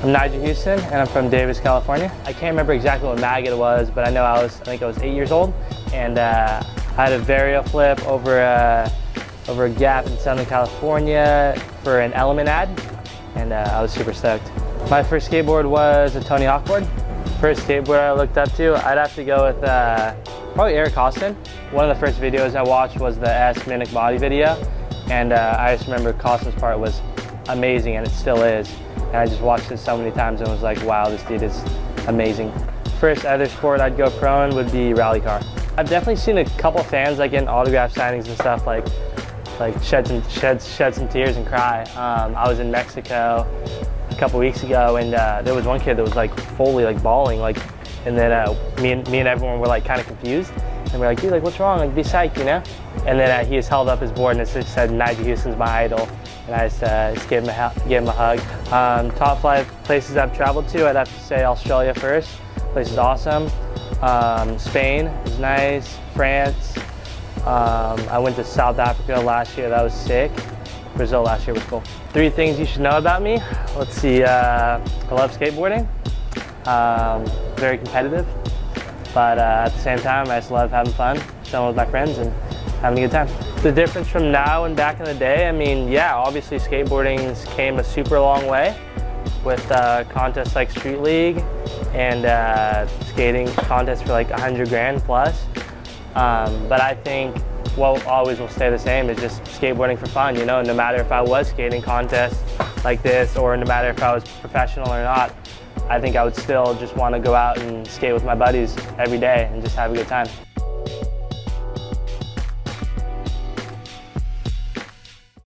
I'm Nyjah Huston and I'm from Davis, California. I can't remember exactly what mag it was, but I know I was, I think I was eight years old and uh, I had a varial flip over a, over a gap in Southern California for an Element ad and uh, I was super stoked. My first skateboard was a Tony Hawk board. First skateboard I looked up to, I'd have to go with uh, probably Eric Koston. One of the first videos I watched was the éS Menikmati video and uh, I just remember Koston's part was amazing and it still is. And I just watched it so many times and was like, wow, this dude is amazing. First other sport I'd go pro in would be rally car. I've definitely seen a couple fans like in autograph signings and stuff like like shed some shed shed some tears and cry. Um, I was in Mexico a couple weeks ago and uh, there was one kid that was like fully like bawling like and then uh, me and me and everyone were like kind of confused and we're like, dude, like what's wrong? Like be psyched, you know? And then uh, he just held up his board and it said Nyjah Huston's my idol and I just, uh, just gave, him a, gave him a hug. Um, top five places I've traveled to, I'd have to say Australia first. Place is awesome. Um, Spain is nice. France. Um, I went to South Africa last year. That was sick. Brazil last year was cool. Three things you should know about me. Let's see. Uh, I love skateboarding. Um, very competitive, but uh, at the same time, I just love having fun, chilling with my friends, and having a good time. The difference from now and back in the day, I mean, yeah, obviously skateboarding came a super long way with uh, contests like Street League and uh, skating contests for like 100 grand plus. Um, but I think what always will stay the same is just skateboarding for fun, you know, no matter if I was skating contests like this or no matter if I was professional or not, I think I would still just want to go out and skate with my buddies every day and just have a good time.